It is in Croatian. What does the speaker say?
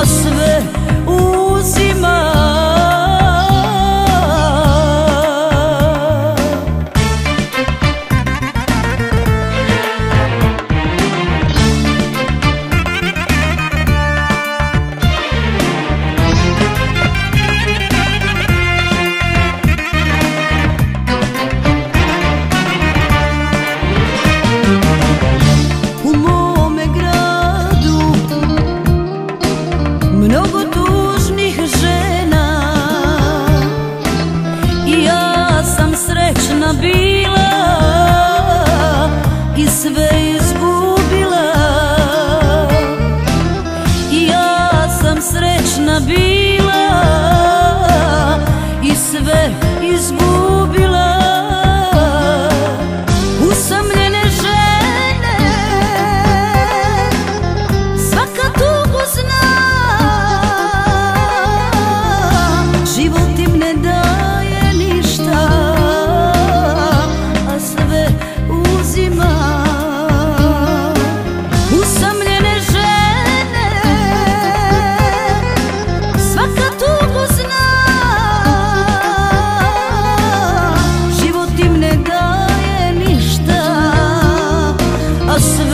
明日 i sve izgubila. Ja sam srećna bila. a